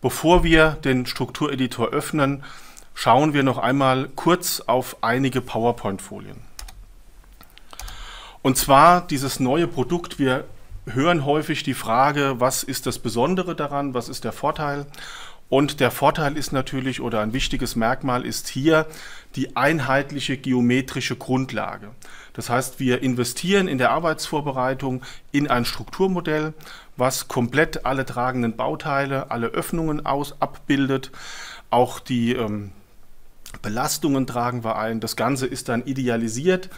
Bevor wir den Struktureditor öffnen, schauen wir noch einmal kurz auf einige PowerPoint-Folien. Und zwar dieses neue Produkt, wir hören häufig die Frage, was ist das Besondere daran, was ist der Vorteil? Und der Vorteil ist natürlich, oder ein wichtiges Merkmal ist hier die einheitliche geometrische Grundlage. Das heißt, wir investieren in der Arbeitsvorbereitung in ein Strukturmodell, was komplett alle tragenden Bauteile, alle Öffnungen aus, abbildet. Auch die ähm, Belastungen tragen wir ein. Das Ganze ist dann idealisiert,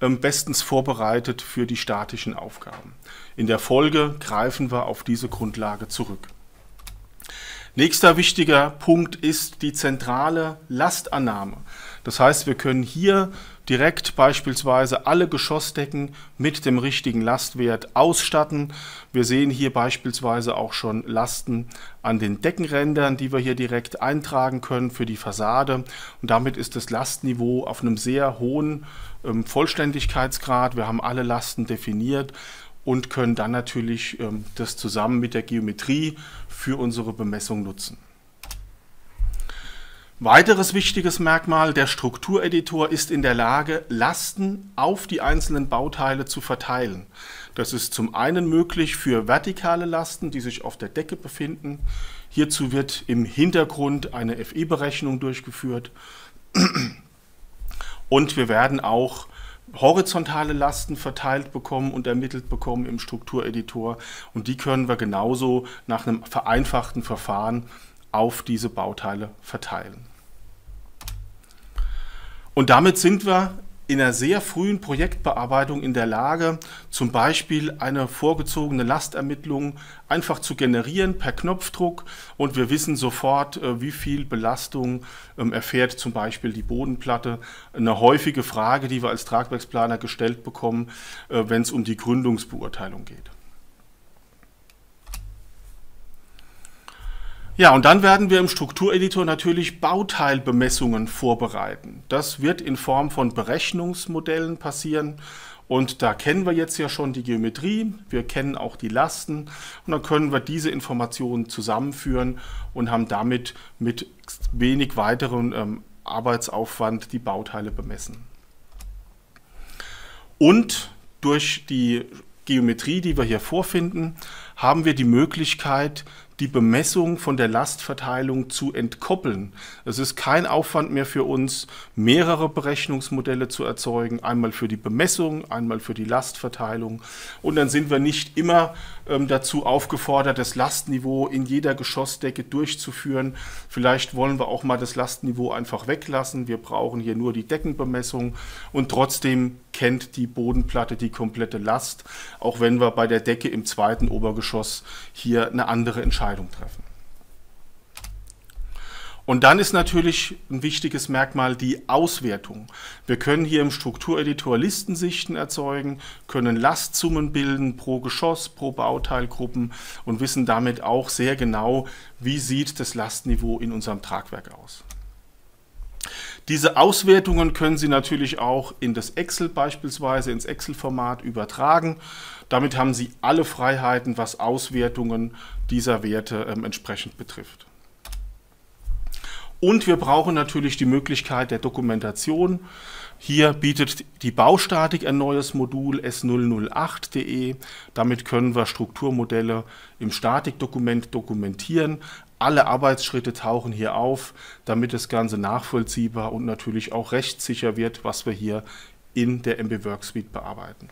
ähm, bestens vorbereitet für die statischen Aufgaben. In der Folge greifen wir auf diese Grundlage zurück. Nächster wichtiger Punkt ist die zentrale Lastannahme. Das heißt, wir können hier direkt beispielsweise alle Geschossdecken mit dem richtigen Lastwert ausstatten. Wir sehen hier beispielsweise auch schon Lasten an den Deckenrändern, die wir hier direkt eintragen können für die Fassade. Und damit ist das Lastniveau auf einem sehr hohen ähm, Vollständigkeitsgrad. Wir haben alle Lasten definiert und können dann natürlich ähm, das zusammen mit der Geometrie für unsere Bemessung nutzen. Weiteres wichtiges Merkmal, der Struktureditor ist in der Lage, Lasten auf die einzelnen Bauteile zu verteilen. Das ist zum einen möglich für vertikale Lasten, die sich auf der Decke befinden. Hierzu wird im Hintergrund eine FE-Berechnung durchgeführt. Und wir werden auch horizontale Lasten verteilt bekommen und ermittelt bekommen im Struktureditor. Und die können wir genauso nach einem vereinfachten Verfahren auf diese Bauteile verteilen. Und damit sind wir in einer sehr frühen Projektbearbeitung in der Lage, zum Beispiel eine vorgezogene Lastermittlung einfach zu generieren per Knopfdruck und wir wissen sofort, äh, wie viel Belastung ähm, erfährt zum Beispiel die Bodenplatte. Eine häufige Frage, die wir als Tragwerksplaner gestellt bekommen, äh, wenn es um die Gründungsbeurteilung geht. Ja, und dann werden wir im Struktureditor natürlich Bauteilbemessungen vorbereiten. Das wird in Form von Berechnungsmodellen passieren. Und da kennen wir jetzt ja schon die Geometrie, wir kennen auch die Lasten und dann können wir diese Informationen zusammenführen und haben damit mit wenig weiteren ähm, Arbeitsaufwand die Bauteile bemessen. Und durch die Geometrie, die wir hier vorfinden, haben wir die Möglichkeit, die Bemessung von der Lastverteilung zu entkoppeln. Es ist kein Aufwand mehr für uns, mehrere Berechnungsmodelle zu erzeugen, einmal für die Bemessung, einmal für die Lastverteilung. Und dann sind wir nicht immer ähm, dazu aufgefordert, das Lastniveau in jeder Geschossdecke durchzuführen. Vielleicht wollen wir auch mal das Lastniveau einfach weglassen. Wir brauchen hier nur die Deckenbemessung und trotzdem kennt die Bodenplatte die komplette Last, auch wenn wir bei der Decke im zweiten Obergeschoss hier eine andere Entscheidung treffen. Und dann ist natürlich ein wichtiges Merkmal die Auswertung. Wir können hier im Struktureditor Listensichten erzeugen, können Lastsummen bilden pro Geschoss, pro Bauteilgruppen und wissen damit auch sehr genau, wie sieht das Lastniveau in unserem Tragwerk aus. Diese Auswertungen können Sie natürlich auch in das Excel beispielsweise, ins Excel-Format übertragen. Damit haben Sie alle Freiheiten, was Auswertungen dieser Werte ähm, entsprechend betrifft. Und wir brauchen natürlich die Möglichkeit der Dokumentation. Hier bietet die Baustatik ein neues Modul S008.de. Damit können wir Strukturmodelle im Statikdokument dokumentieren. Alle Arbeitsschritte tauchen hier auf, damit das Ganze nachvollziehbar und natürlich auch rechtssicher wird, was wir hier in der MB Worksuite bearbeiten.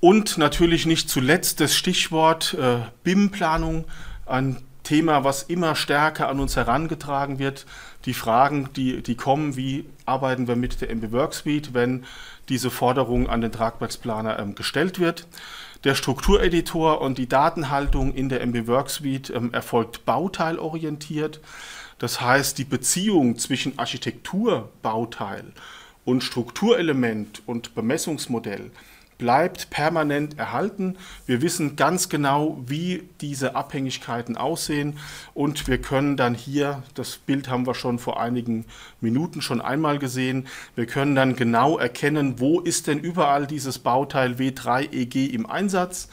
Und natürlich nicht zuletzt das Stichwort äh, BIM-Planung ein Thema, was immer stärker an uns herangetragen wird. Die Fragen, die, die kommen, wie arbeiten wir mit der MB Worksuite, wenn diese Forderung an den Tragwerksplaner ähm, gestellt wird. Der Struktureditor und die Datenhaltung in der MB Worksuite ähm, erfolgt bauteilorientiert. Das heißt, die Beziehung zwischen Architekturbauteil und Strukturelement und Bemessungsmodell bleibt permanent erhalten. Wir wissen ganz genau, wie diese Abhängigkeiten aussehen und wir können dann hier, das Bild haben wir schon vor einigen Minuten schon einmal gesehen, wir können dann genau erkennen, wo ist denn überall dieses Bauteil W3EG im Einsatz,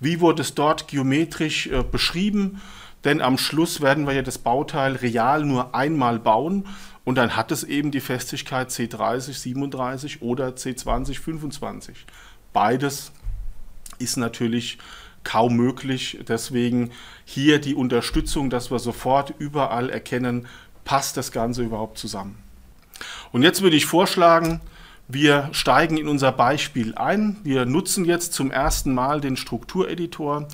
wie wurde es dort geometrisch äh, beschrieben, denn am Schluss werden wir ja das Bauteil real nur einmal bauen und dann hat es eben die Festigkeit C30, 37 oder C20, 25. Beides ist natürlich kaum möglich. Deswegen hier die Unterstützung, dass wir sofort überall erkennen, passt das Ganze überhaupt zusammen. Und jetzt würde ich vorschlagen, wir steigen in unser Beispiel ein. Wir nutzen jetzt zum ersten Mal den Struktureditor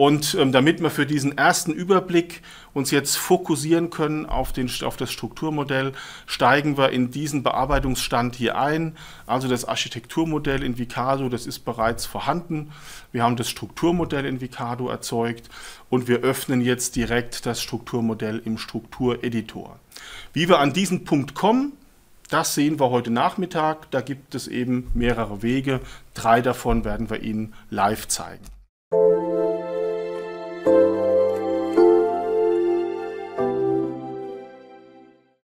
und ähm, damit wir für diesen ersten Überblick uns jetzt fokussieren können auf, den, auf das Strukturmodell, steigen wir in diesen Bearbeitungsstand hier ein. Also das Architekturmodell in Vicado, das ist bereits vorhanden. Wir haben das Strukturmodell in Vicado erzeugt und wir öffnen jetzt direkt das Strukturmodell im Struktureditor. Wie wir an diesen Punkt kommen, das sehen wir heute Nachmittag. Da gibt es eben mehrere Wege. Drei davon werden wir Ihnen live zeigen.